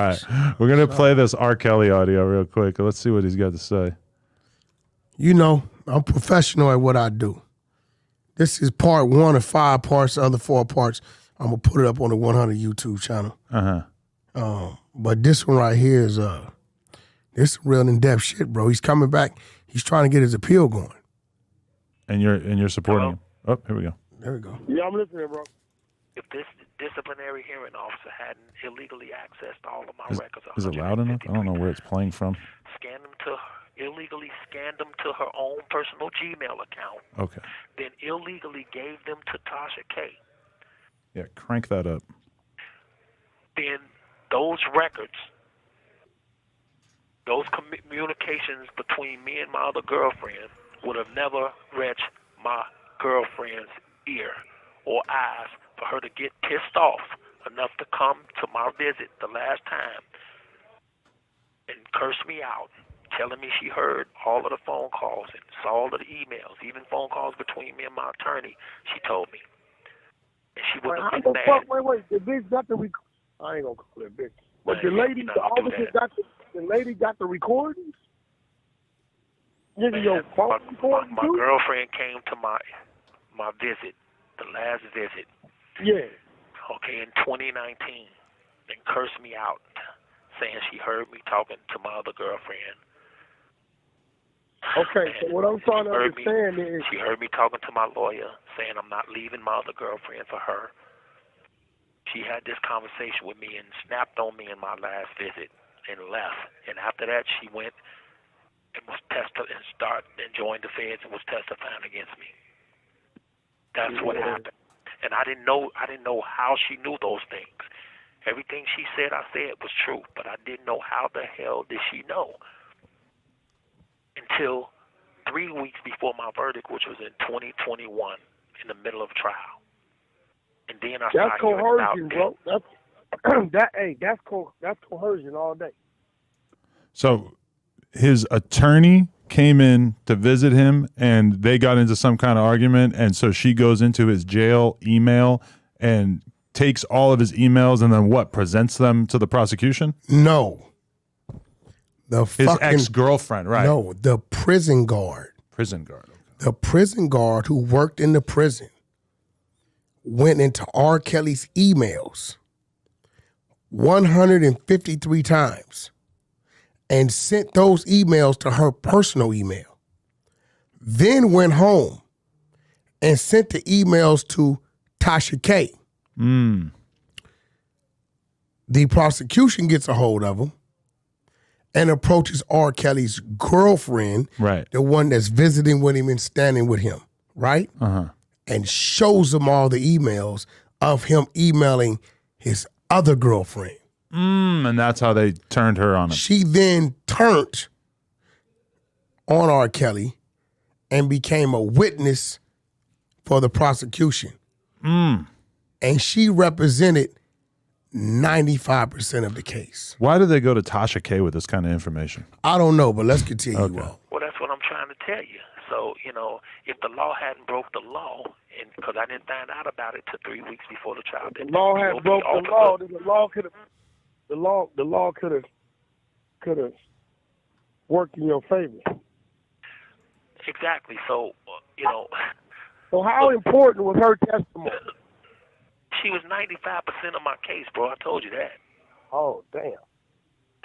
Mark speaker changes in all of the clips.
Speaker 1: right, we're gonna play this R. Kelly audio real quick. Let's see what he's got to say.
Speaker 2: You know, I'm professional at what I do. This is part one of five parts. The other four parts, I'm gonna put it up on the 100 YouTube channel.
Speaker 1: Uh huh.
Speaker 2: Um, but this one right here is uh, this real in depth shit, bro. He's coming back. He's trying to get his appeal going.
Speaker 1: And you're and you're supporting him. Oh, here we go.
Speaker 2: There we go.
Speaker 3: Yeah, I'm listening, bro.
Speaker 4: If this disciplinary hearing officer hadn't illegally accessed all of my
Speaker 1: Is,
Speaker 4: records,
Speaker 1: is it loud enough? I don't know where it's playing from.
Speaker 4: scanned them to illegally scanned them to her own personal Gmail account,
Speaker 1: Okay.
Speaker 4: then illegally gave them to Tasha K.
Speaker 1: Yeah, crank that up.
Speaker 4: Then those records, those communications between me and my other girlfriend would have never reached my girlfriend's ear or eyes for her to get pissed off enough to come to my visit the last time and curse me out, telling me she heard all of the phone calls and saw all of the emails, even phone calls between me and my attorney. She told me, and she
Speaker 3: Wait,
Speaker 4: wouldn't
Speaker 3: how
Speaker 4: have
Speaker 3: the fuck? Wait, wait. The bitch got the. Rec- I ain't gonna call it bitch. But the lady, the officer got the, the lady got the recordings. Nigga, your
Speaker 4: Man,
Speaker 3: phone
Speaker 4: my,
Speaker 3: recording
Speaker 4: my, my
Speaker 3: too?
Speaker 4: girlfriend came to my my visit, the last visit,
Speaker 3: Yeah.
Speaker 4: okay, in 2019, and cursed me out, saying she heard me talking to my other girlfriend.
Speaker 3: Okay. So what I'm trying to
Speaker 4: Heard me-
Speaker 3: understand is,
Speaker 4: She heard me talking to my lawyer, saying I'm not leaving my other girlfriend for her. She had this conversation with me and snapped on me in my last visit and left. And after that, she went and was testi- and start and joined the feds and was testifying against me. That's what happened. And I didn't know I didn't know how she knew those things. Everything she said I said was true, but I didn't know how the hell did she know until three weeks before my verdict, which was in 2021, in the middle of trial. And then I
Speaker 3: that's
Speaker 4: started hearing about
Speaker 3: coercion, bro. That's that. Hey, that's co- that's coercion all day.
Speaker 1: So his attorney came in to visit him and they got into some kind of argument and so she goes into his jail email and takes all of his emails and then what presents them to the prosecution?
Speaker 2: No. The
Speaker 1: his
Speaker 2: fucking
Speaker 1: ex-girlfriend right.
Speaker 2: No, the prison guard,
Speaker 1: prison guard
Speaker 2: the prison guard who worked in the prison, went into R. Kelly's emails 153 times and sent those emails to her personal email. Then went home and sent the emails to Tasha K.
Speaker 1: mm.
Speaker 2: The prosecution gets a hold of him and approaches R. Kelly's girlfriend,
Speaker 1: right
Speaker 2: the one that's visiting with him and standing with him, right?
Speaker 1: uh-huh
Speaker 2: And shows him all the emails of him emailing his other girlfriend.
Speaker 1: Mm, and that's how they turned her on him
Speaker 2: She then turned on R. Kelly and became a witness for the prosecution.
Speaker 1: mm.
Speaker 2: And she represented 95% of the case.
Speaker 1: why did they go to tasha k with this kind of information
Speaker 2: I don't know, but let's continue
Speaker 1: Okay.
Speaker 2: on.
Speaker 4: Well, that's what I'm trying to tell you. So, you know, if the law hadn't broke the law, because I didn't find out about it till three weeks before the trial,
Speaker 3: The law
Speaker 4: the
Speaker 3: had broke the law. then The law could have. The law. The law could have. Could have worked in your favor.
Speaker 4: Exactly. So, you know,
Speaker 3: So how important was her testimony?
Speaker 4: she was 95% of my case, bro. I told you that.
Speaker 3: Oh damn.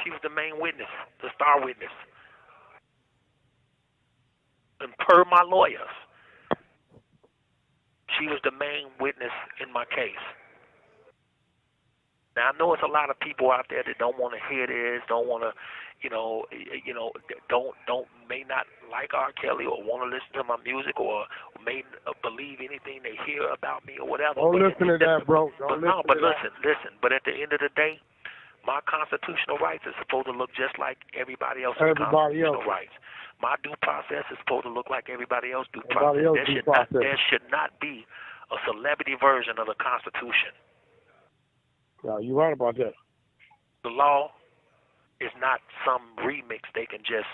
Speaker 4: She was the main witness, the star witness. And per my lawyers, she was the main witness in my case. Now I know it's a lot of people out there that don't want to hear this, don't want to, you know, you know, don't don't may not like R. Kelly or want to listen to my music or may uh, believe anything they hear about me or whatever.
Speaker 3: Don't
Speaker 4: But
Speaker 3: listen to that, bro.
Speaker 4: but
Speaker 3: Don't
Speaker 4: no,
Speaker 3: listen
Speaker 4: but
Speaker 3: to that.
Speaker 4: listen, listen. But at the end of the day, my constitutional rights are supposed to look just like everybody else's
Speaker 3: Everybody
Speaker 4: constitutional
Speaker 3: else.
Speaker 4: rights. My due process is supposed to look like everybody else's due
Speaker 3: Everybody
Speaker 4: process.
Speaker 3: else
Speaker 4: there
Speaker 3: due
Speaker 4: should not
Speaker 3: process.
Speaker 4: there should not be a celebrity version of the Constitution.
Speaker 3: No, you're right about that.
Speaker 4: The law is not some remix they can just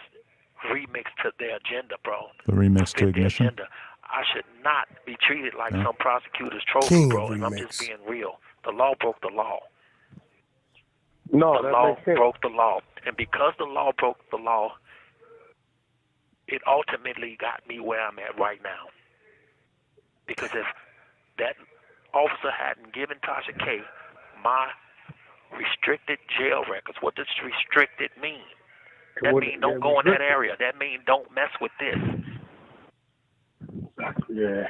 Speaker 4: remix to their agenda, bro.
Speaker 1: the remix to
Speaker 4: Fit their
Speaker 1: ignition
Speaker 4: agenda. I should not be treated like
Speaker 1: Yeah.
Speaker 4: some prosecutor's trophy,
Speaker 2: King of
Speaker 4: bro. And I'm just being real. The law broke the law.
Speaker 3: No,
Speaker 4: the
Speaker 3: that
Speaker 4: law
Speaker 3: makes sense.
Speaker 4: broke the law. And because the law broke the law, it ultimately got me where I'm at right now. Because if that officer hadn't given Tasha K my restricted jail records, what does restricted mean? That
Speaker 3: What-
Speaker 4: mean don't go in that area. That mean don't mess with this.
Speaker 3: Yeah.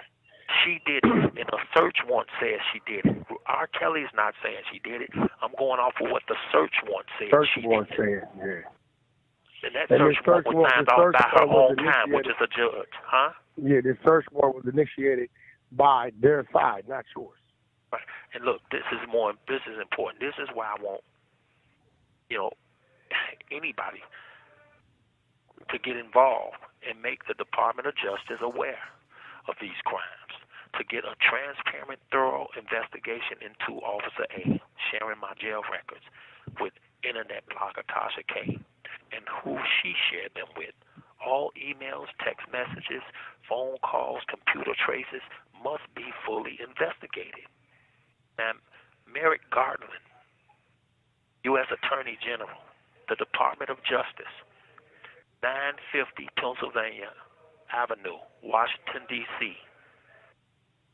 Speaker 4: She did it, and a search warrant says she did it. R. Kelly's not saying she did it. I'm going off of what the search warrant says.
Speaker 3: Search
Speaker 4: she
Speaker 3: warrant
Speaker 4: it.
Speaker 3: yeah.
Speaker 4: And that
Speaker 3: And
Speaker 4: search warrant was signed off by her own time, which is a judge, huh?
Speaker 3: Yeah, the search warrant was initiated by their side, not yours.
Speaker 4: Right. And look, this is more. This is important. This is why I want, you know, anybody to get involved and make the Department of Justice aware of these crimes. To get a transparent, thorough investigation into Officer A sharing my jail records with Internet blogger Tasha K and who she shared them with. All emails, text messages, phone calls, computer traces must be fully investigated. Now, Merrick Garland, U.S. Attorney General, the Department of Justice, 950 Pennsylvania Avenue, Washington, D.C.,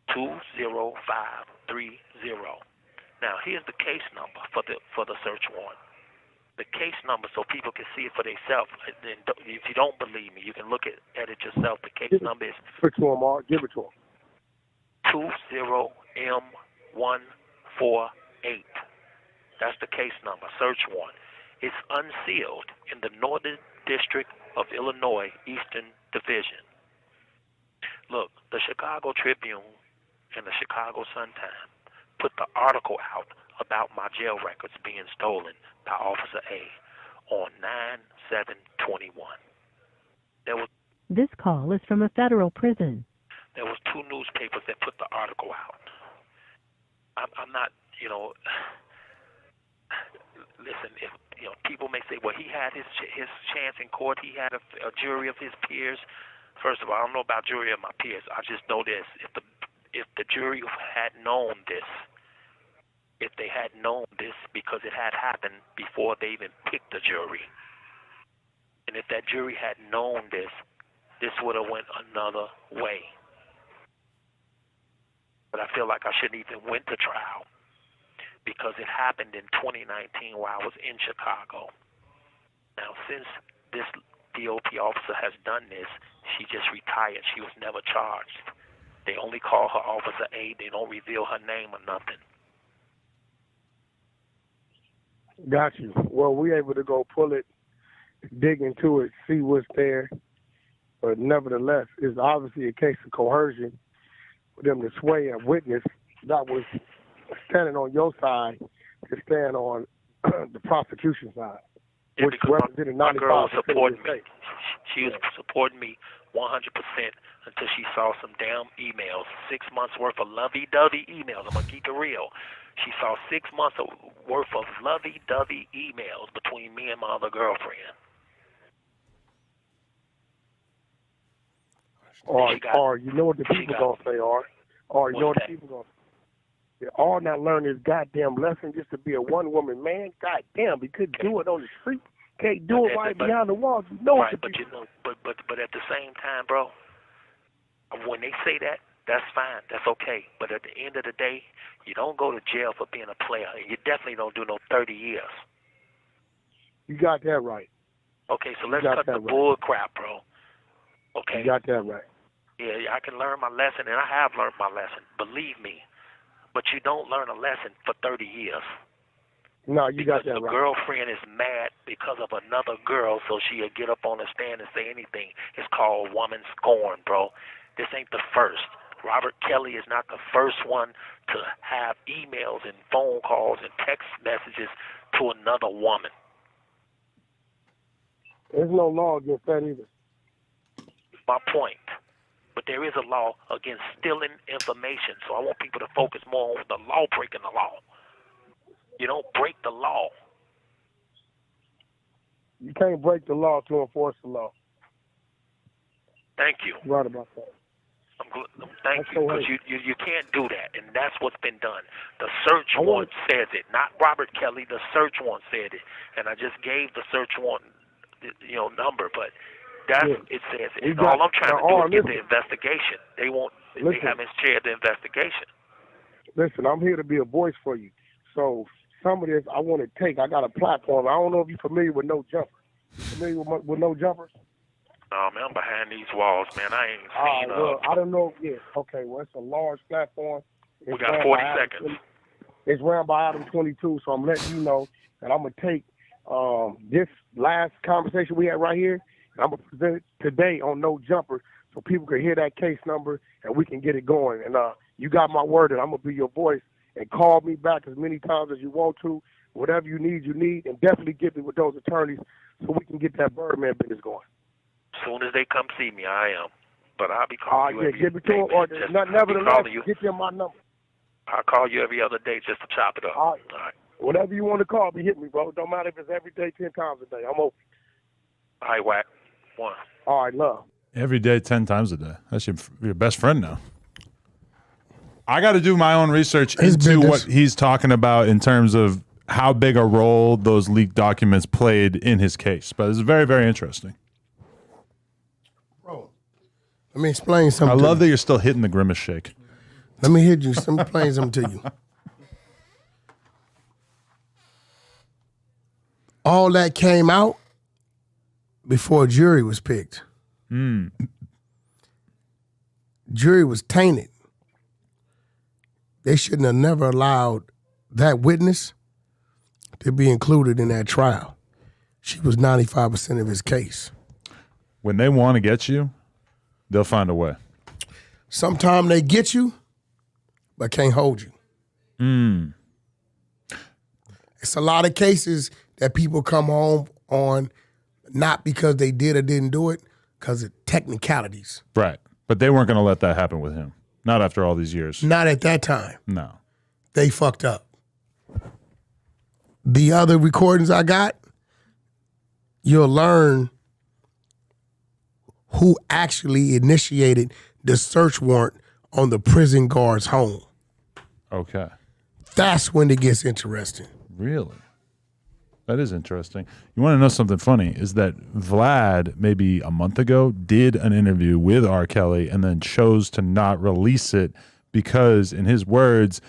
Speaker 4: 20530. Now, here's the case number for the for the search warrant. The case number so people can see it for themselves. And if you don't believe me, you can look at, at it yourself. The case number is
Speaker 3: Give it to them, Mark. Give it to them.
Speaker 4: two zero M one four eight. That's the case number. Search warrant. It's unsealed in the Northern District of Illinois, Eastern Division. Look, the Chicago Tribune and the Chicago Sun Times put the article out about my jail records being stolen by Officer A on 9 7 21. There was
Speaker 5: This call is from a federal prison.
Speaker 4: there was two newspapers that put the article out. I'm, I'm not, you know. Listen, if you know, people may say, well, he had his ch- his chance in court. He had a, a jury of his peers. First of all, I don't know about jury of my peers. I just know this: if the if the jury had known this, if they had known this, because it had happened before they even picked the jury, and if that jury had known this, this would have went another way but I feel like I shouldn't even went to trial because it happened in 2019 while I was in Chicago. Now, since this DOP officer has done this, she just retired. She was never charged. They only call her Officer A. They don't reveal her name or nothing.
Speaker 3: Got you. Well, we able to go pull it, dig into it, see what's there. But nevertheless, it's obviously a case of coercion them to sway a witness that was standing on your side to stand on the prosecution side,
Speaker 4: Yeah,
Speaker 3: which
Speaker 4: because my-
Speaker 3: represented
Speaker 4: my girl was
Speaker 3: 95%
Speaker 4: supporting me. She was supporting me 100% until she saw some damn emails, six months worth of lovey-dovey emails. I'm gonna keep it real. She saw six months of worth of lovey-dovey emails between me and my other girlfriend.
Speaker 3: Or,
Speaker 4: got-
Speaker 3: or you know what the people gonna say, or, or you know what the people gonna say. All not learn this goddamn lesson just to be a one woman man. Goddamn, he couldn't do it on the street. Can't do
Speaker 4: But
Speaker 3: it right
Speaker 4: but-
Speaker 3: behind the walls. You know what
Speaker 4: right,
Speaker 3: the
Speaker 4: but
Speaker 3: people
Speaker 4: you know, but but but at the same time, bro, when they say that, that's fine, that's okay. But at the end of the day, you don't go to jail for being a player, and you definitely don't do no 30 years.
Speaker 3: You got that right.
Speaker 4: Okay, so let's cut the
Speaker 3: right.
Speaker 4: bull crap, bro. Okay.
Speaker 3: You got that right.
Speaker 4: Yeah, I can learn my lesson, and I have learned my lesson. Believe me. But you don't learn a lesson for 30 years.
Speaker 3: No, you
Speaker 4: because
Speaker 3: got that
Speaker 4: the
Speaker 3: right.
Speaker 4: girlfriend is mad because of another girl, so she'll get up on the stand and say anything. It's called woman scorn, bro. This ain't the first. Robert Kelly is not the first one to have emails and phone calls and text messages to another woman.
Speaker 3: There's no law against that either.
Speaker 4: my point. But there is a law against stealing information, so I want people to focus more on the law breaking the law. You don't break the law.
Speaker 3: You can't break the law to enforce the law.
Speaker 4: Thank you.
Speaker 3: Right about that.
Speaker 4: I'm gl- thank
Speaker 3: That's
Speaker 4: you because you, you you can't do that, and that's what's been done. The search
Speaker 3: I want-
Speaker 4: warrant says it, not Robert Kelly. The search warrant said it, and I just gave the search warrant, you know, number, but that's
Speaker 3: Yeah.
Speaker 4: it says. And all I'm trying to do is get the investigation. They won't. They
Speaker 3: Listen.
Speaker 4: haven't shared the investigation.
Speaker 3: Listen, I'm here to be a voice for you. So some of this I want to take. I got a platform. I don't know if you're familiar with No Jumper. Familiar with, with No Jumpers?
Speaker 4: Oh man, I'm behind these walls, man. I ain't seen. Uh,
Speaker 3: well, I don't know. Yeah, okay. Well, it's a large platform. It's
Speaker 4: We got 40
Speaker 3: by Adam
Speaker 4: seconds.
Speaker 3: It's ran by Adam 22, so I'm letting you know that I'm gonna take um, this last conversation we had right here, I'm gonna present it today on No Jumper, so people can hear that case number and we can get it going. And uh, you got my word that I'm gonna be your voice and call me back as many times as you want to. Whatever you need, you need, and definitely get me with those attorneys so we can get that Birdman business going.
Speaker 4: as soon as they come see me, I am. But I'll be calling
Speaker 3: right,
Speaker 4: you
Speaker 3: yeah,
Speaker 4: every
Speaker 3: give me to or.
Speaker 4: Just-
Speaker 3: not, nevertheless,
Speaker 4: you.
Speaker 3: get them my number.
Speaker 4: I'll call you every other day just to chop it up.
Speaker 3: All right.
Speaker 4: All right.
Speaker 3: Whatever you want to call me, hit me, bro. Don't matter if it's every day, ten times a day. I'm open.
Speaker 4: All right, Wack. One.
Speaker 3: All right, love.
Speaker 1: Every day, 10 times a day. That's your, your best friend now. I got to do my own research
Speaker 2: His
Speaker 1: into
Speaker 2: business.
Speaker 1: what he's talking about in terms of how big a role those leaked documents played in his case. But it's very, very interesting.
Speaker 2: Bro, let me explain something.
Speaker 1: I love
Speaker 2: to
Speaker 1: that
Speaker 2: you.
Speaker 1: you're still hitting the grimace shake.
Speaker 2: Let me hit you. Let me explain something to you. All that came out before a jury was picked. Hmm. Jury was tainted. They shouldn't have never allowed that witness to be included in that trial. She was 95% of his case.
Speaker 1: When they want to get you, they'll find a way.
Speaker 2: Sometimes they get you, but can't hold you. Hmm. It's a lot of cases that people come home on not because they did or didn't do it, because of technicalities.
Speaker 1: Right. But they weren't going to let that happen with him. Not after all these years.
Speaker 2: Not at that time.
Speaker 1: No.
Speaker 2: They fucked up. The other recordings I got, you'll learn who actually initiated the search warrant on the prison guard's home.
Speaker 1: Okay.
Speaker 2: That's when it gets interesting.
Speaker 1: Really? That is interesting. You want to know something funny? Is that Vlad, maybe a month ago, did an interview with R. Kelly and then chose to not release it because, in his words,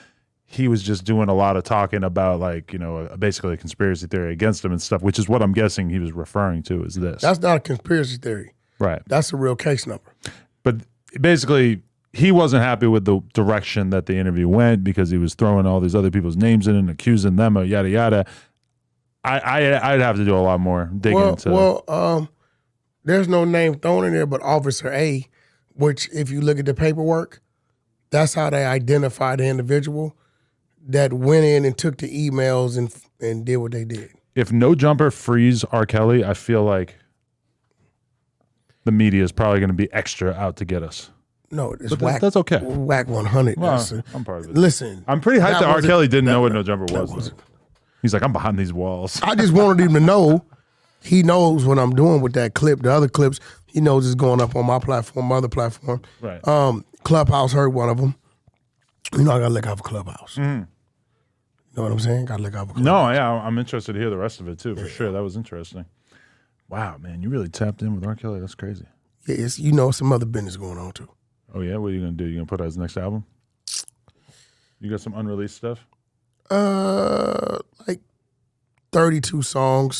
Speaker 1: he was just doing a lot of talking about, like, you know, basically a conspiracy theory against him and stuff, which is what I'm guessing he was referring to is this.
Speaker 2: That's not a conspiracy theory.
Speaker 1: right.
Speaker 2: That's a real case number.
Speaker 1: But basically, he wasn't happy with the direction that the interview went because he was throwing all these other people's names in and accusing them of yada yada. I, I I'd have to do a lot more digging
Speaker 2: Well,
Speaker 1: into.
Speaker 2: well, um, there's no name thrown in there but Officer A, which if you look at the paperwork, that's how they identify the individual that went in and took the emails and and did what they did.
Speaker 1: if no jumper frees R. Kelly, I feel like the media is probably going to be extra out to get us.
Speaker 2: No, it's
Speaker 1: But
Speaker 2: whack.
Speaker 1: that's okay.
Speaker 2: Wack 100.
Speaker 1: Well,
Speaker 2: That's a-
Speaker 1: I'm part of it.
Speaker 2: listen,
Speaker 1: I'm pretty hyped that, R. Kelly didn't
Speaker 2: that-
Speaker 1: know what no jumper
Speaker 2: that
Speaker 1: was. He's like, I'm behind these walls.
Speaker 2: I just wanted him to know he knows what I'm doing with that clip. The other clips, he knows is going up on my platform, my other platform.
Speaker 1: Right.
Speaker 2: Um, Clubhouse heard one of them. You know, I got to look out for Clubhouse. Mm. You know what I'm saying? Got to look out for Clubhouse.
Speaker 1: No, yeah, I'm interested to hear the rest of it too, for sure. That was interesting. Wow, man, you really tapped in with R. Kelly. That's crazy.
Speaker 2: Yeah, it's, you know, some other business going on too.
Speaker 1: Oh yeah, what are you gonna do? You gonna put out his next album? You got some unreleased stuff?
Speaker 2: Uh, like 32 songs.